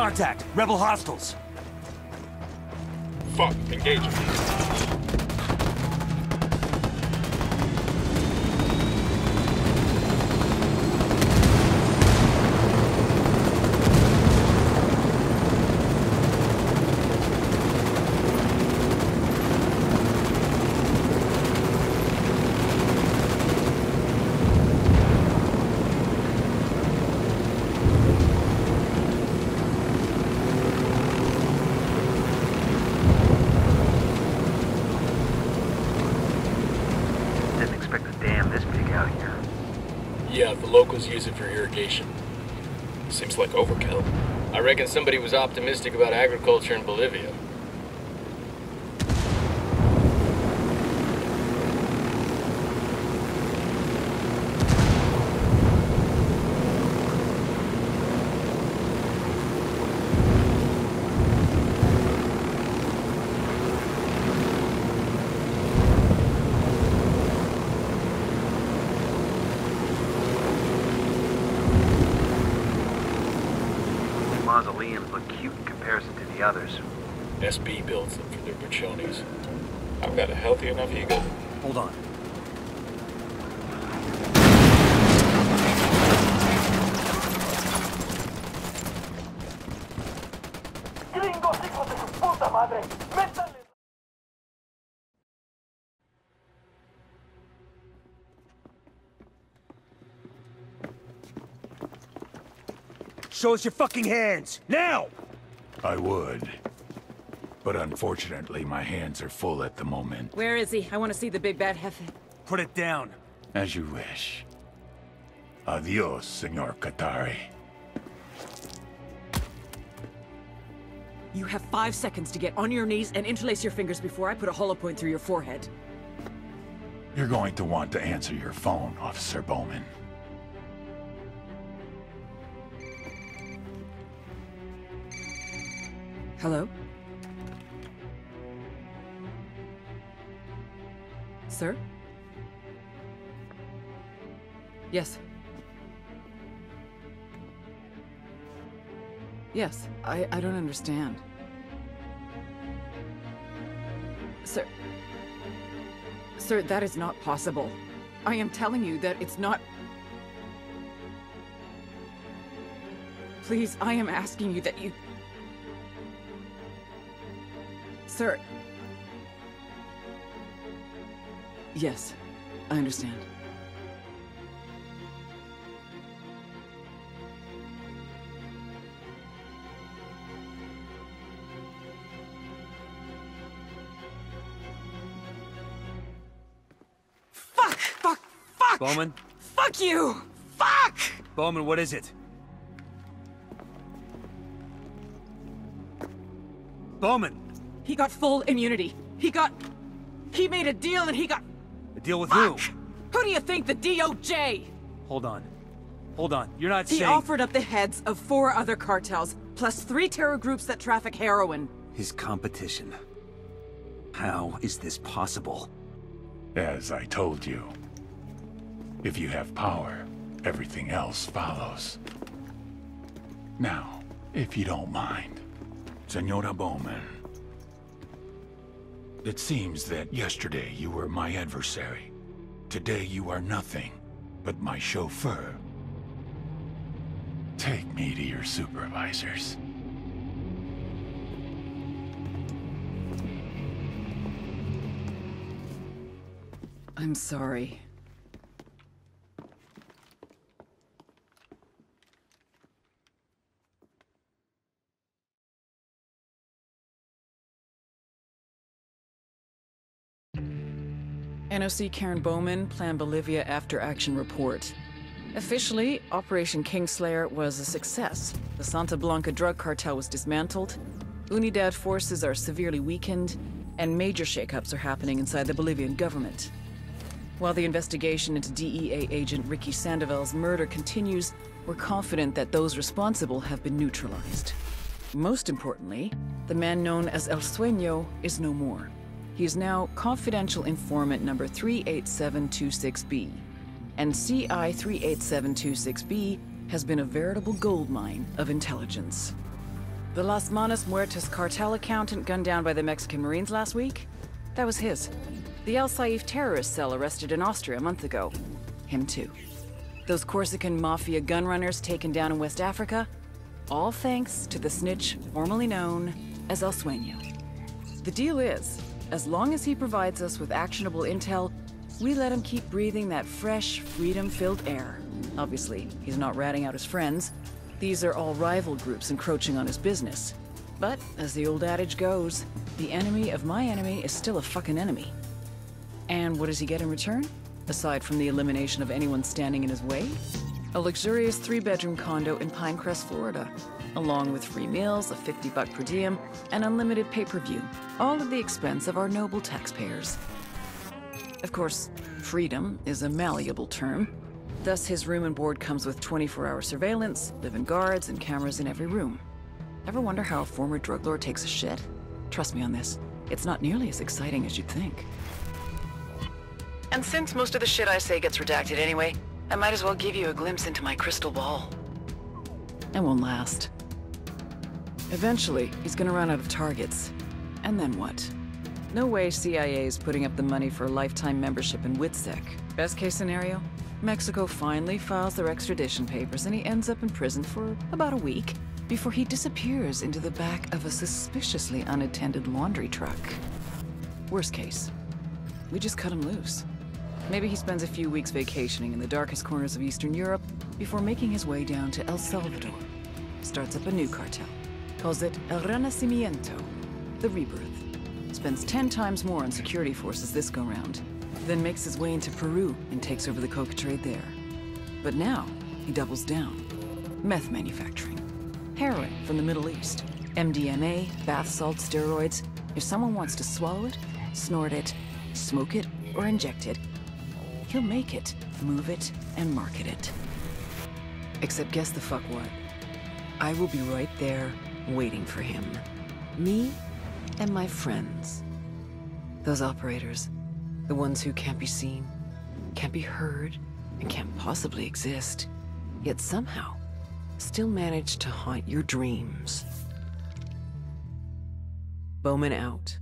Contact! Rebel hostiles! Fuck, engaging. Didn't expect a dam this big out here. Yeah, the locals use it for irrigation. Seems like overkill. I reckon somebody was optimistic about agriculture in Bolivia. The mausoleums look cute in comparison to the others. SB builds them for their pachonis. I've got a healthy enough ego. Hold on. Gringos, hijos de su puta Show us your fucking hands! Now! I would. But unfortunately, my hands are full at the moment. Where is he? I want to see the big bad Jefe. Put it down. As you wish. Adios, Senor Katari. You have five seconds to get on your knees and interlace your fingers before I put a hollow point through your forehead. You're going to want to answer your phone, Officer Bowman. Hello? Sir? Yes. Yes, I, I don't understand. Sir. Sir, that is not possible. I am telling you that it's not. Please, I am asking you that you. Sir. Yes, I understand. Fuck! Fuck! Fuck! Bowman? Fuck you! Fuck! Bowman, what is it? Bowman! He got full immunity. He got. He made a deal and he got. A deal with who? Fuck! Who do you think? The DOJ! Hold on. Hold on. You're not He saying... offered up the heads of four other cartels, plus three terror groups that traffic heroin. His competition. How is this possible? As I told you, if you have power, everything else follows. Now, if you don't mind, Senora Bowman. It seems that yesterday you were my adversary. Today you are nothing but my chauffeur. Take me to your supervisors. I'm sorry. NOC Karen Bowman, Plan Bolivia After Action Report. Officially, Operation Kingslayer was a success. The Santa Blanca drug cartel was dismantled, Unidad forces are severely weakened, and major shakeups are happening inside the Bolivian government. While the investigation into DEA agent Ricky Sandoval's murder continues, we're confident that those responsible have been neutralized. Most importantly, the man known as El Sueño is no more. He is now confidential informant number 38726B. And CI 38726B has been a veritable goldmine of intelligence. The Las Manos Muertas cartel accountant gunned down by the Mexican Marines last week? That was his. The El Saif terrorist cell arrested in Austria a month ago. Him too. Those Corsican mafia gunrunners taken down in West Africa? All thanks to the snitch formerly known as El Sueño. The deal is, as long as he provides us with actionable intel, we let him keep breathing that fresh, freedom-filled air. Obviously, he's not ratting out his friends. These are all rival groups encroaching on his business. But, as the old adage goes, the enemy of my enemy is still a fucking enemy. And what does he get in return? Aside from the elimination of anyone standing in his way? A luxurious three-bedroom condo in Pinecrest, Florida, along with free meals, a 50 buck per diem, and unlimited pay-per-view, all at the expense of our noble taxpayers. Of course, freedom is a malleable term. Thus, his room and board comes with 24-hour surveillance, live-in guards, and cameras in every room. Ever wonder how a former drug lord takes a shit? Trust me on this. It's not nearly as exciting as you'd think. And since most of the shit I say gets redacted anyway, I might as well give you a glimpse into my crystal ball. It won't last. Eventually, he's gonna run out of targets. And then what? No way CIA is putting up the money for a lifetime membership in WITSEC. Best case scenario? Mexico finally files their extradition papers and he ends up in prison for about a week before he disappears into the back of a suspiciously unattended laundry truck. Worst case, we just cut him loose. Maybe he spends a few weeks vacationing in the darkest corners of Eastern Europe before making his way down to El Salvador. Starts up a new cartel. Calls it El Renacimiento, the Rebirth. Spends ten times more on security forces this go-round. Then makes his way into Peru and takes over the coca trade there. But now, he doubles down. Meth manufacturing. Heroin from the Middle East. MDMA, bath salt, steroids. If someone wants to swallow it, snort it, smoke it, or inject it, he'll make it, move it, and market it. Except guess the fuck what? I will be right there, waiting for him. Me and my friends. Those operators. The ones who can't be seen, can't be heard, and can't possibly exist. Yet somehow, still manage to haunt your dreams. Bowman out.